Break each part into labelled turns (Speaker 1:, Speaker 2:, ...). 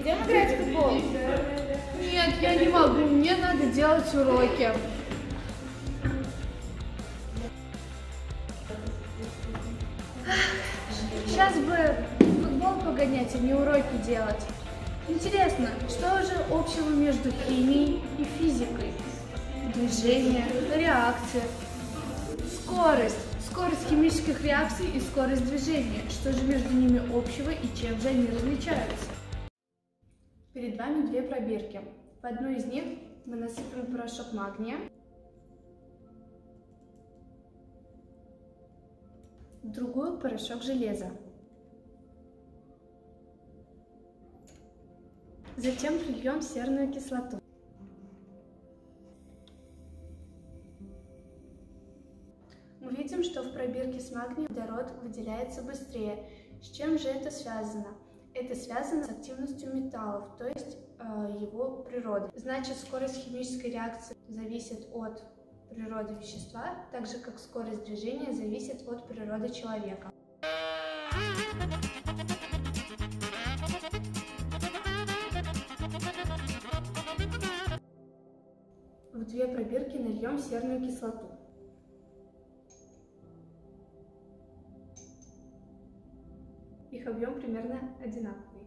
Speaker 1: Идем играть в футбол.
Speaker 2: Нет, я не могу, мне надо делать уроки. Сейчас бы футбол погонять, а не уроки делать. Интересно, что же общего между химией и физикой? Движение, реакция, скорость, скорость химических реакций и скорость движения. Что же между ними общего и чем же они различаются? Перед вами две пробирки. В одну из них мы насыпем порошок магния, в другую порошок железа. Затем прольем серную кислоту. Мы видим, что в пробирке с магнием водород выделяется быстрее. С чем же это связано? Это связано с активностью металлов, то есть э, его природой. Значит, скорость химической реакции зависит от природы вещества, так же как скорость движения зависит от природы человека. В две пробирки нальем серную кислоту. Их объем примерно одинаковый.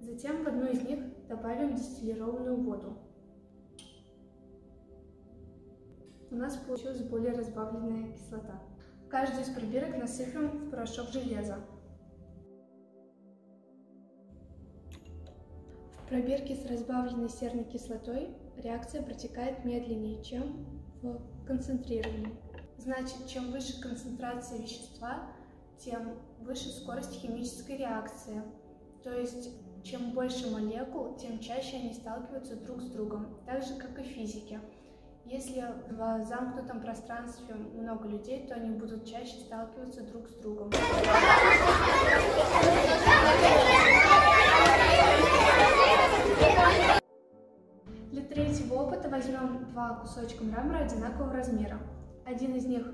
Speaker 2: Затем в одну из них добавим дистиллированную воду. У нас получилась более разбавленная кислота. В каждую из пробирок насыпем в порошок железа. В пробирке с разбавленной серной кислотой реакция протекает медленнее, чем в концентрированной. Значит, чем выше концентрация вещества, тем выше скорость химической реакции. То есть, чем больше молекул, тем чаще они сталкиваются друг с другом, так же, как и в физике. Если в замкнутом пространстве много людей, то они будут чаще сталкиваться друг с другом. Для третьего опыта возьмем два кусочка мрамора одинакового размера. Один из них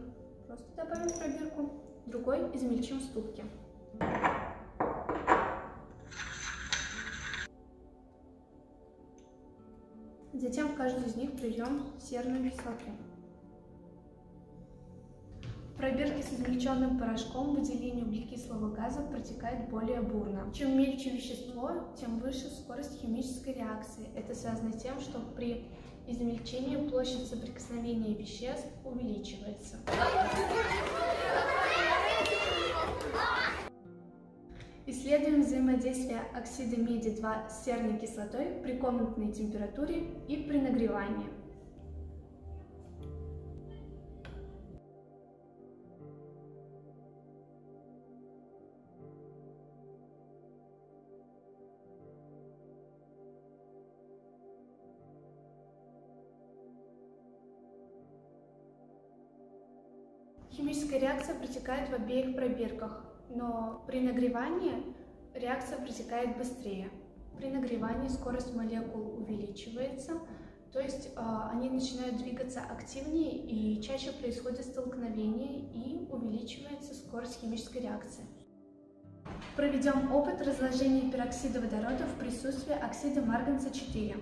Speaker 2: просто добавим пробирку, другой измельчим в ступке. Затем в каждую из них прольем серную кислоту. В пробирке с измельченным порошком выделение углекислого газа протекает более бурно. Чем мельче вещество, тем выше скорость химической реакции. Это связано с тем, что при измельчении площадь соприкосновения веществ увеличивается. Исследуем взаимодействие оксида меди-2 с серной кислотой при комнатной температуре и при нагревании. Химическая реакция протекает в обеих пробирках, но при нагревании реакция протекает быстрее. При нагревании скорость молекул увеличивается, то есть э, они начинают двигаться активнее и чаще происходит столкновение и увеличивается скорость химической реакции. Проведем опыт разложения пероксида водорода в присутствии оксида марганца 4.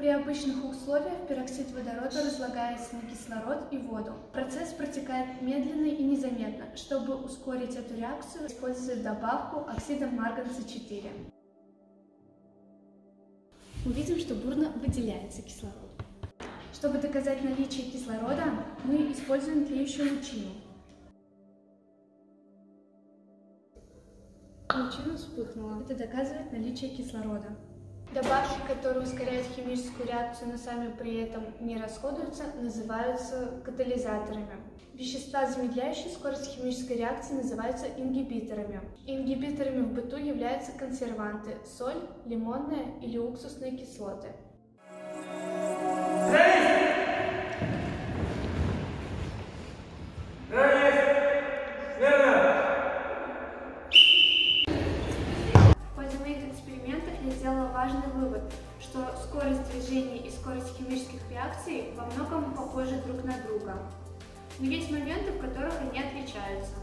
Speaker 2: При обычных условиях пероксид водорода разлагается на кислород и воду. Процесс протекает медленно и незаметно. Чтобы ускорить эту реакцию, используют добавку оксида марганца 4. Мы видим, что бурно выделяется кислород. Чтобы доказать наличие кислорода, мы используем тлеющую лучину. Лучина вспыхнула. Это доказывает наличие кислорода. Добавки, которые ускоряют химическую реакцию, но сами при этом не расходуются, называются катализаторами. Вещества, замедляющие скорость химической реакции, называются ингибиторами. Ингибиторами в быту являются консерванты – соль, лимонная или уксусные кислоты. В вывод, что скорость движения и скорость химических реакций во многом похожи друг на друга. Но есть моменты, в которых они отличаются.